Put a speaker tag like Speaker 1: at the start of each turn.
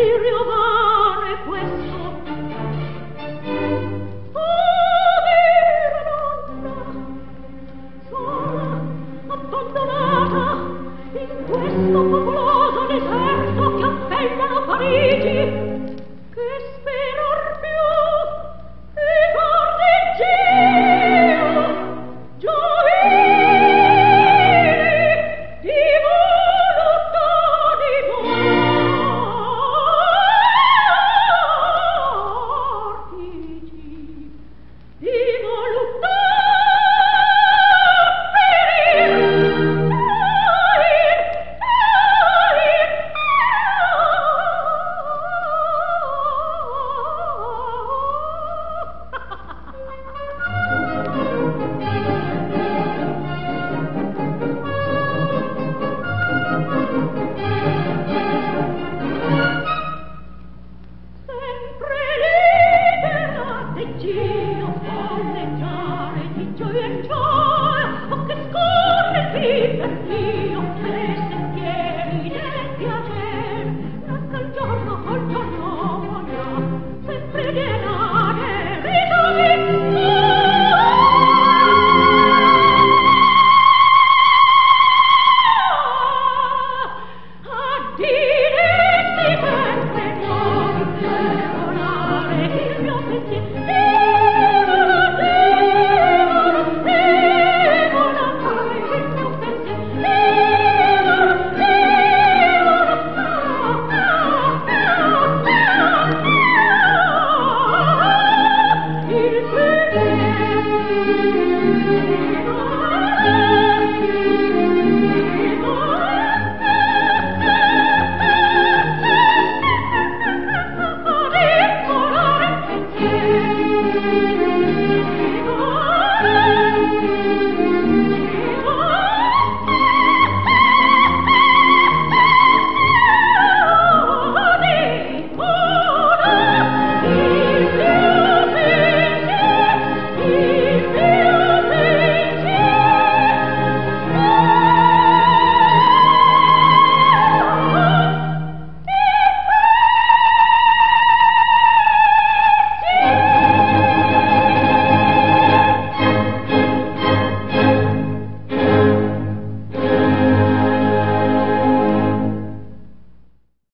Speaker 1: material